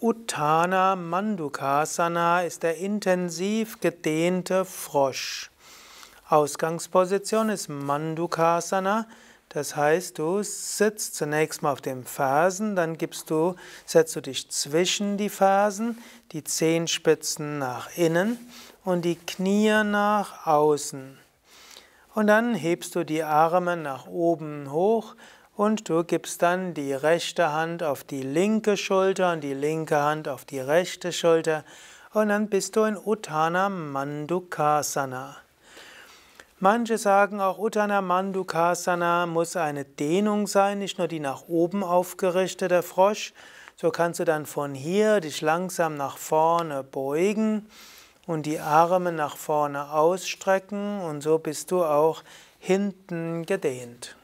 Utthana Mandukasana ist der intensiv gedehnte Frosch. Ausgangsposition ist Mandukasana, das heißt, du sitzt zunächst mal auf den Fersen, dann gibst du, setzt du dich zwischen die Fersen, die Zehenspitzen nach innen und die Knie nach außen. Und dann hebst du die Arme nach oben hoch und du gibst dann die rechte Hand auf die linke Schulter und die linke Hand auf die rechte Schulter und dann bist du in Utthana Mandukasana. Manche sagen auch, Utthana Mandukasana muss eine Dehnung sein, nicht nur die nach oben aufgerichtete Frosch. So kannst du dann von hier dich langsam nach vorne beugen und die Arme nach vorne ausstrecken und so bist du auch hinten gedehnt.